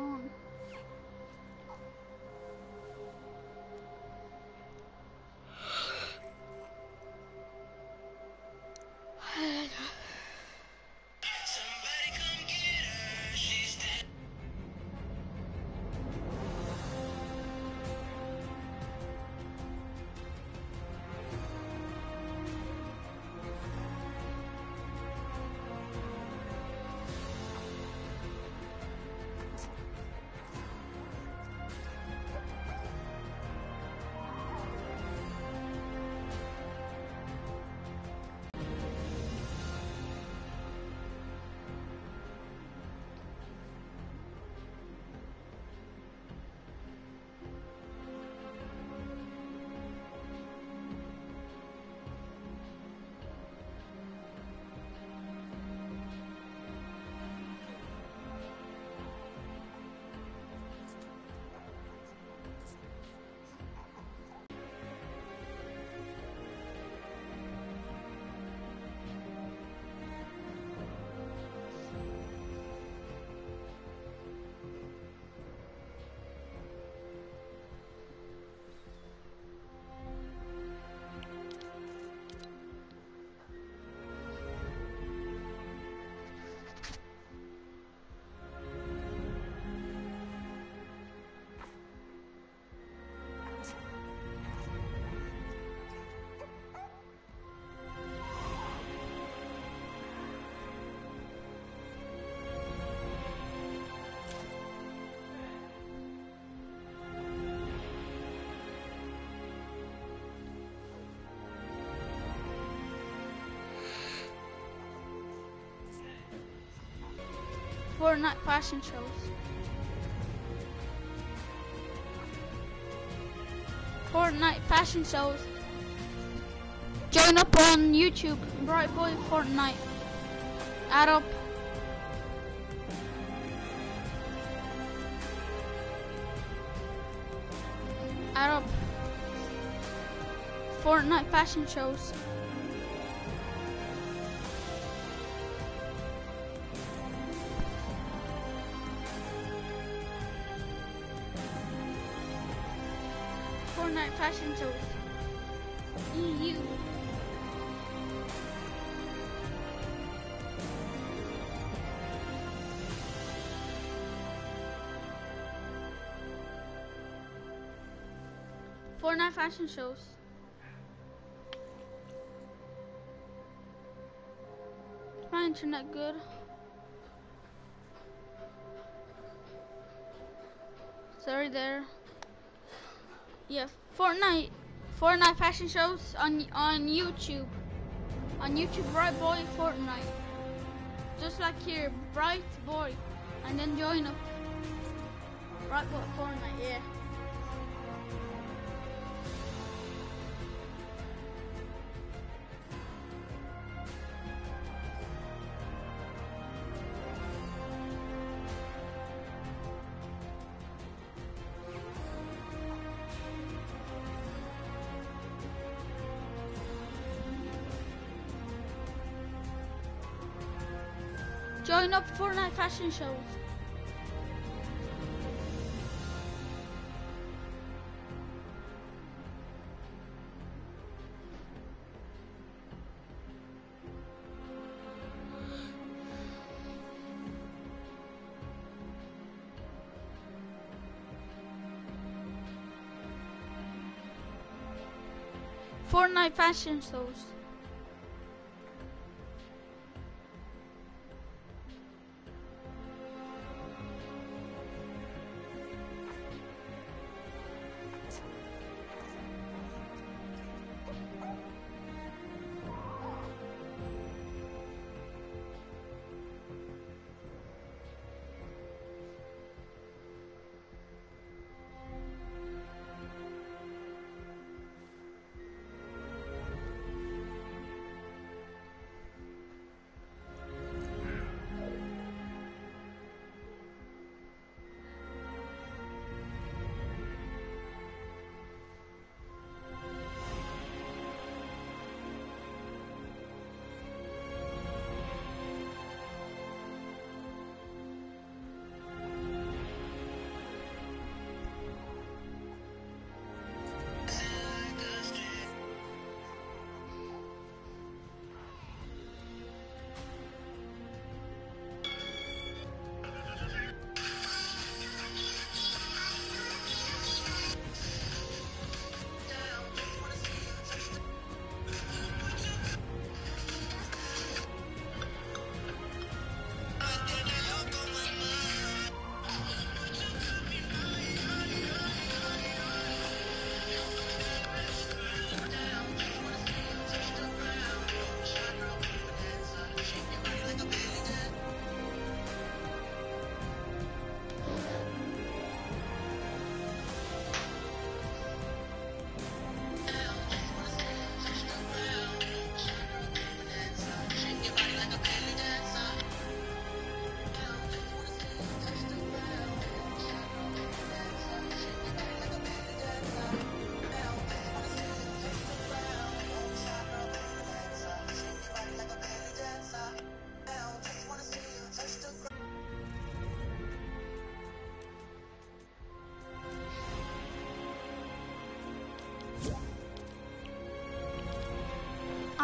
Oh. Fortnite fashion shows. Fortnite fashion shows. Join up on YouTube, BriteBoy Fortnite. Add up. Add up. Fortnite fashion shows. Fortnite fashion shows. EU. Fortnite fashion shows. My internet good? Sorry there. Yeah, Fortnite, Fortnite fashion shows on on YouTube, on YouTube, BriteBoy Fortnite, just like here, Bright Boy, and then join up, BriteBoy Fortnite, yeah. Join up Fortnite fashion shows. Fortnite fashion shows.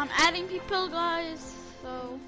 I'm adding people, guys. So.